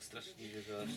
tak straszliwie, że aż